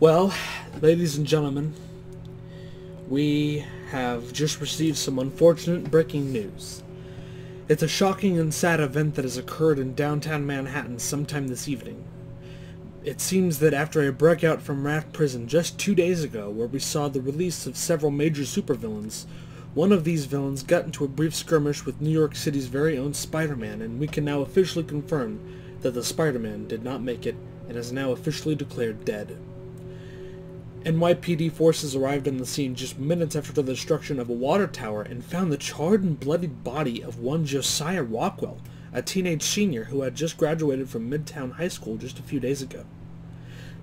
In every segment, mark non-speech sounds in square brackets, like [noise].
Well, ladies and gentlemen, we have just received some unfortunate breaking news. It's a shocking and sad event that has occurred in downtown Manhattan sometime this evening. It seems that after a breakout from Raft Prison just two days ago, where we saw the release of several major supervillains, one of these villains got into a brief skirmish with New York City's very own Spider-Man, and we can now officially confirm that the Spider-Man did not make it and is now officially declared dead. NYPD forces arrived on the scene just minutes after the destruction of a water tower and found the charred and bloodied body of one Josiah Rockwell, a teenage senior who had just graduated from Midtown High School just a few days ago.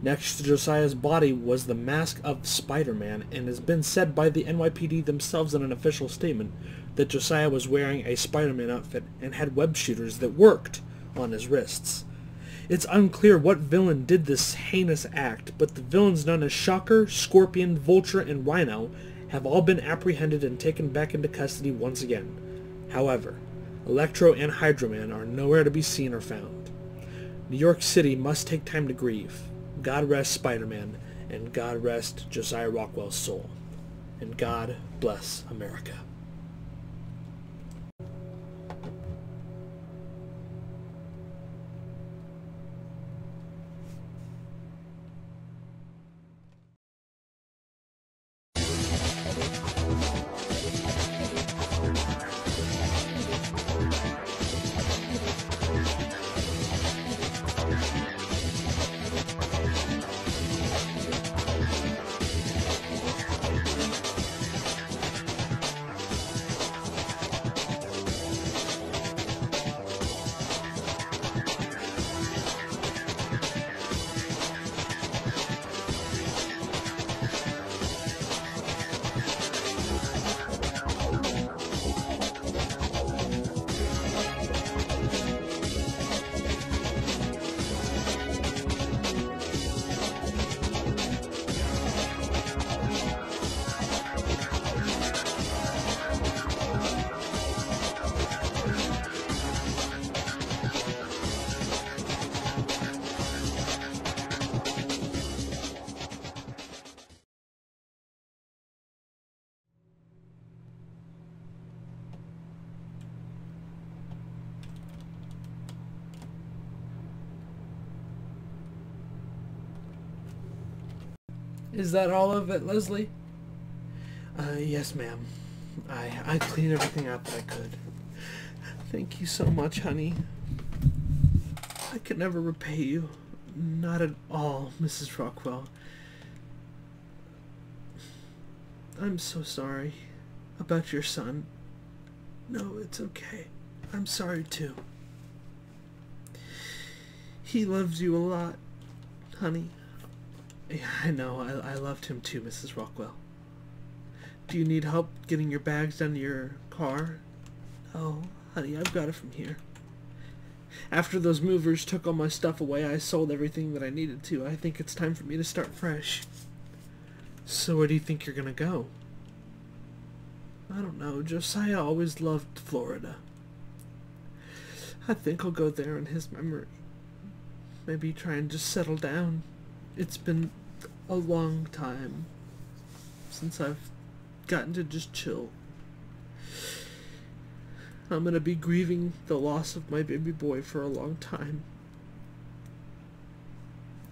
Next to Josiah's body was the mask of Spider-Man, and it has been said by the NYPD themselves in an official statement that Josiah was wearing a Spider-Man outfit and had web shooters that worked on his wrists. It's unclear what villain did this heinous act, but the villains known as Shocker, Scorpion, Vulture, and Rhino have all been apprehended and taken back into custody once again. However, Electro and Hydro Man are nowhere to be seen or found. New York City must take time to grieve. God rest Spider-Man, and God rest Josiah Rockwell's soul. And God bless America. Is that all of it, Leslie? Uh, yes, ma'am. I, I cleaned everything out that I could. Thank you so much, honey. I could never repay you. Not at all, Mrs. Rockwell. I'm so sorry about your son. No, it's okay. I'm sorry too. He loves you a lot, honey. Yeah, I know. I, I loved him too, Mrs. Rockwell. Do you need help getting your bags down to your car? Oh, honey, I've got it from here. After those movers took all my stuff away, I sold everything that I needed to. I think it's time for me to start fresh. So where do you think you're gonna go? I don't know. Josiah always loved Florida. I think I'll go there in his memory. Maybe try and just settle down. It's been a long time since I've gotten to just chill. I'm gonna be grieving the loss of my baby boy for a long time.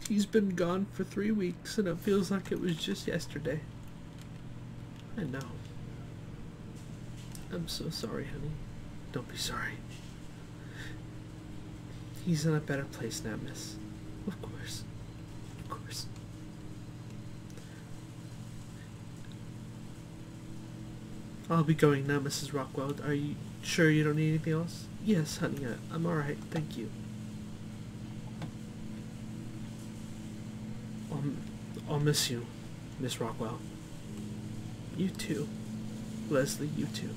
He's been gone for three weeks and it feels like it was just yesterday. I know. I'm so sorry, honey. Don't be sorry. He's in a better place now, miss. Of course. Of course. I'll be going now, Mrs. Rockwell. Are you sure you don't need anything else? Yes, honey. I, I'm alright. Thank you. Um, I'll miss you, Miss Rockwell. You too. Leslie, you too.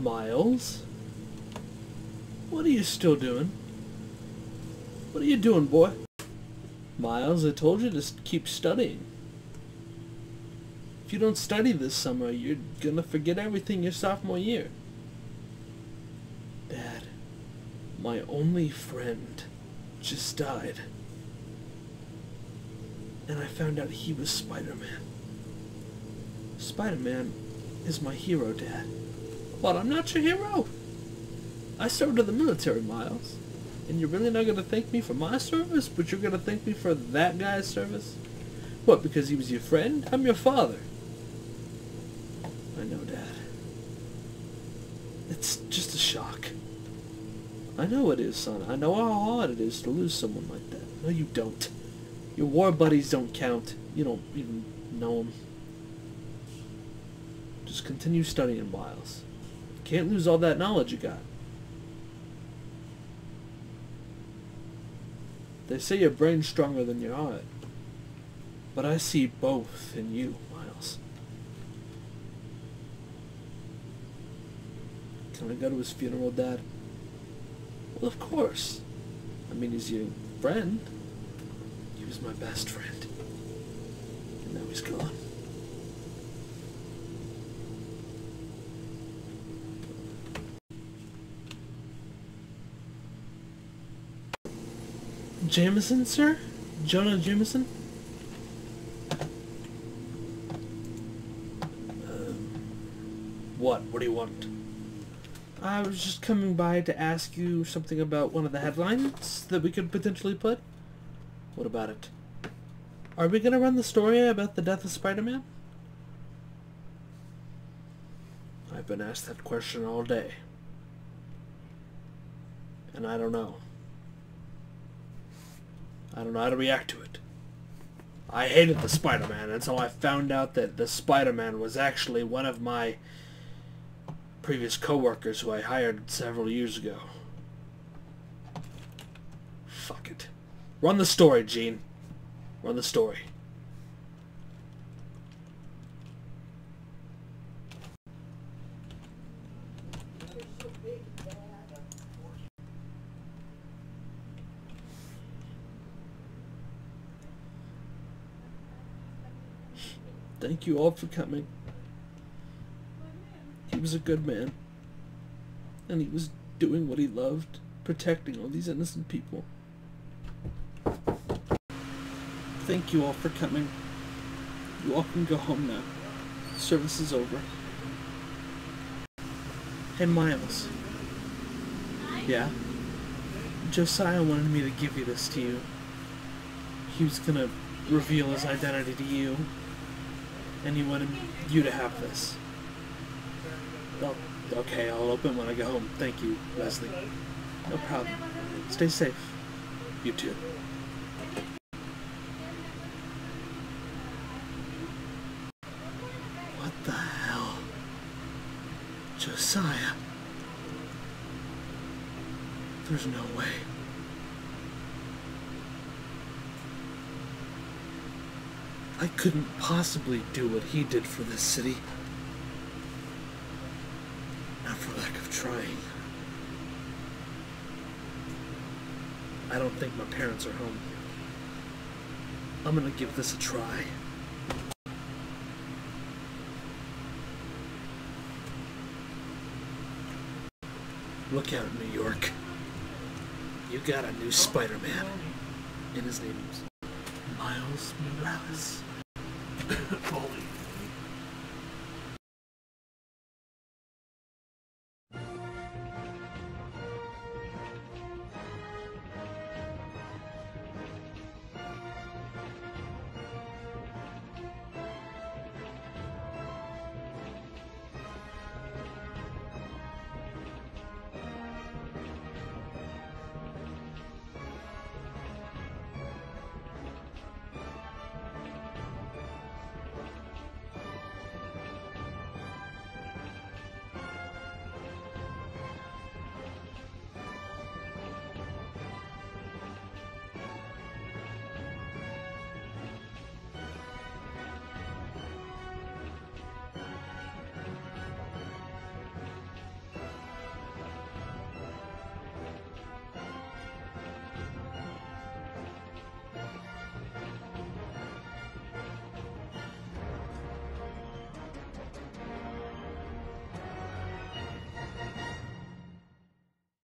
Miles? What are you still doing? What are you doing, boy? Miles, I told you to keep studying. If you don't study this summer, you're gonna forget everything your sophomore year. Dad, my only friend just died. And I found out he was Spider-Man. Spider-Man is my hero, Dad. But I'm not your hero. I served in the military, Miles. And you're really not going to thank me for my service, but you're going to thank me for that guy's service? What, because he was your friend? I'm your father. I know, Dad. It's just a shock. I know it is, son. I know how hard it is to lose someone like that. No, you don't. Your war buddies don't count. You don't even know them. Just continue studying, Miles. Can't lose all that knowledge you got. They say your brain's stronger than your heart. But I see both in you, Miles. Can I go to his funeral, Dad? Well, of course. I mean, he's your friend. He was my best friend. And now he's gone. Jameson, sir? Jonah Jameson? Um, what? What do you want? I was just coming by to ask you something about one of the headlines that we could potentially put. What about it? Are we going to run the story about the death of Spider-Man? I've been asked that question all day. And I don't know. I don't know how to react to it. I hated the Spider-Man until I found out that the Spider-Man was actually one of my previous coworkers who I hired several years ago. Fuck it. Run the story, Gene. Run the story. Thank you all for coming. He was a good man. And he was doing what he loved, protecting all these innocent people. Thank you all for coming. You all can go home now. Service is over. Hey, Miles. Yeah? Josiah wanted me to give you this to you. He was gonna reveal his identity to you. And he wanted you to have this. Oh, okay, I'll open when I get home. Thank you, Leslie. No problem. Stay safe. You too. What the hell? Josiah. There's no way. I couldn't possibly do what he did for this city. Not for lack of trying. I don't think my parents are home. I'm gonna give this a try. Look out, New York. You got a new Spider-Man. And his name is Miles Morales. [coughs] Holy